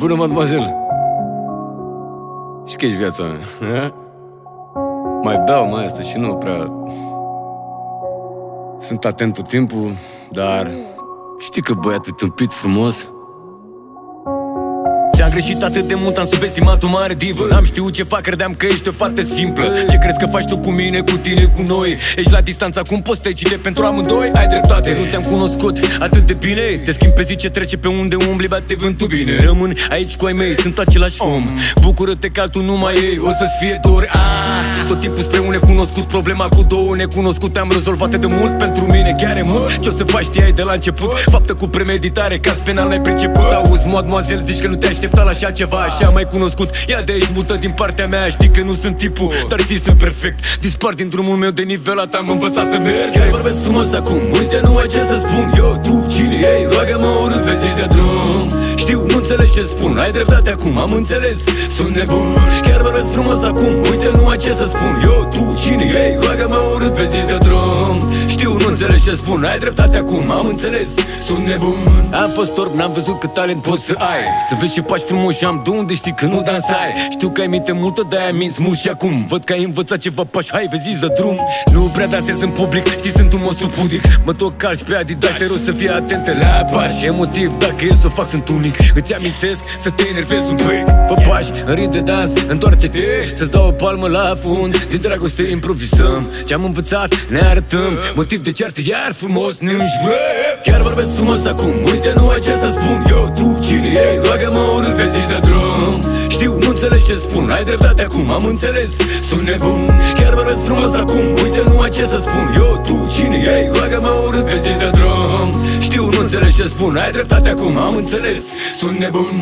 Bună, mademoiselle. Și că ești viața mea Mai beau, mai asta și nu prea. Sunt atent tot timpul Dar Știi că băiatul tâmpit frumos Ți-am greșit atât de mult, am subestimat o mare divă. Am știut ce fac, credeam că ești o fată simplă. Ce crezi că faci tu cu mine, cu tine, cu noi? Ești la distanță, acum poți te pentru amândoi? Ai dreptate, nu te-am cunoscut atât de bine. Te schimb pe zi ce trece pe unde umbli, bate vântul bine. Rămân aici cu ai mei, sunt același om. Bucură-te că altul nu mai e, o să-ți fie dor. Ah, Tot timpul spre un necunoscut, problema cu două necunoscute. Am rezolvat de mult pentru mine, chiar e mult. Ce o să faci, știai de la început? Faptă cu premeditare, caz penal n-ai priceput. Auzi, mademoiselle, zici că nu te aștept aștepta la așa ceva Așa mai cunoscut. Ia de aici mută din partea mea Știi că nu sunt tipul Dar știi sunt perfect. Dispar din drumul meu de nivelat Am învățat să merg. Chiar vorbesc frumos acum Uite nu ai ce să spun. Eu, tu, cine ei Roagă-mă urât vezi de drum. Știu, nu înțelegi ce spun Ai dreptate acum, am înțeles Sunt nebun. Chiar vorbesc frumos acum Uite nu ai ce să spun. Eu, tu, cine ei Roagă-mă urât vezi de drum. Știu, nu înțelegi ce spun Ai dreptate acum, am înțeles. Sunt nebun. Am fost orb, n-am văzut cât talent poți să ai. Să vezi ce pași frumos și am de unde știi că nu dansai? Știu că ai minte multă, de-aia minți mult și acum. Văd că ai învățat ceva pași, hai vezi de drum. Nu prea dansez în public, știi sunt un monstru pudic. Mă tot calci pe Adidas, te rog să fii atentă la pași. Emotiv, dacă e să o fac sunt unic. Îți amintesc să te enervezi un pic. Fă pași, în ritm de dans, întoarce-te. Să-ți dau o palmă la fund, de dragoste improvizăm Ce-am învățat, ne arătăm. Motiv de ceartă, iar frumos ne Chiar vorbesc frumos acum, uite nu ai ce să spun. Eu, tu, cine e, roagă-mă urât, vezi zici de drum. Știu, nu înțelegi ce spun, ai dreptate acum, am înțeles. Sunt nebun, chiar vorbesc frumos acum. Uite, nu ai ce să spun, eu, tu, cine ei Roagă-mă urât pe zici de drum. Știu, nu înțelegi ce spun, ai dreptate acum, am înțeles. Sunt nebun